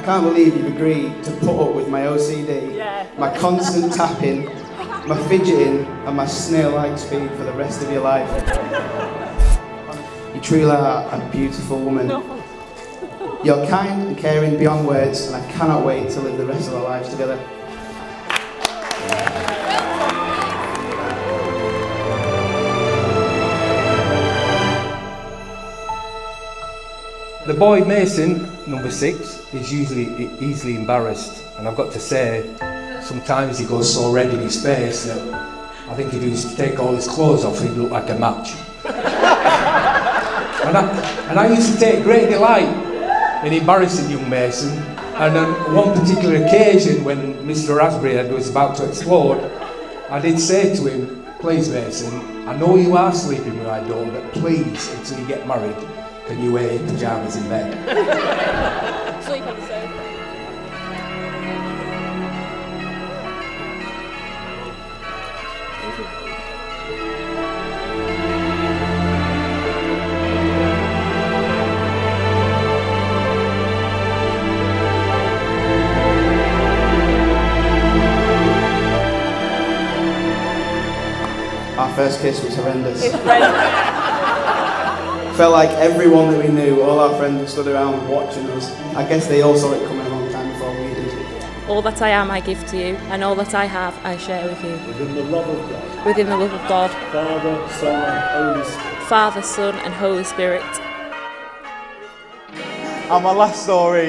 can't believe you've agreed to put up with my OCD, Yeah. my constant tapping, my fidgeting, and my snail-like speed for the rest of your life. You truly are a beautiful woman. You're kind and caring beyond words, and I cannot wait to live the rest of our lives together. Boy Mason, number six, is usually easily embarrassed, and I've got to say, sometimes he goes so red in his face that I think if he was to take all his clothes off, he'd look like a match. and, I, and I used to take great delight in embarrassing young Mason, and on one particular occasion when Mr. Raspberry was about to explode, I did say to him, please Mason, I know you are sleeping with my daughter, but please, until you get married, can you wear your pyjamas in bed? Sleep on the sofa. Our first kiss was horrendous. It's red. Felt like everyone that we knew, all our friends were stood around watching us. I guess they all saw it coming a long time before we did. All that I am, I give to you, and all that I have, I share with you. Within the love of God, Within the love of God, Father, Son, and Holy Spirit. Father, Son, and Holy Spirit. And my last story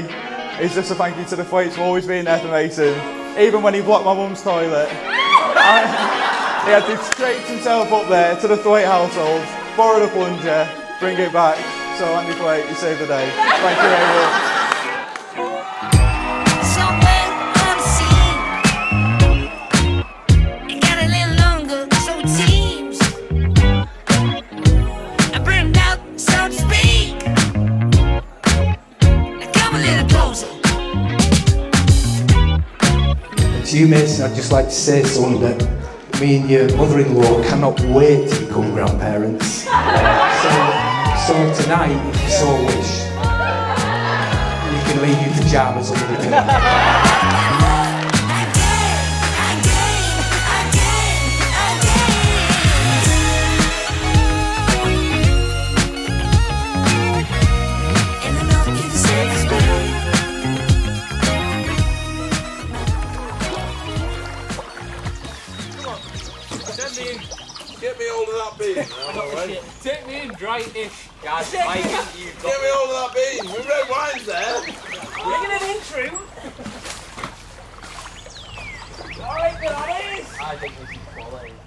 is just a thank you to the Thwaites for always being there for Mason, even when he blocked my mum's toilet. I- he had to scrape himself up there to the Thwaite household, borrow the plunger, bring it back. So Andy Thwaite, you saved the day. Thank you very much. Somewhere unseen. It got a little longer, so it. I burned out, so to come a little closer. To you, Mason, I'd just like to say, son, that me and your mother-in-law cannot wait to become grandparents. so, so tonight, if you so wish, you can leave your pyjamas under the pillow. Get me hold of that bean. Alright. Take me in dry-ish, guys. Get me hold of that bean. We red wine's there. Bringing it in true. Alright, good on I think we should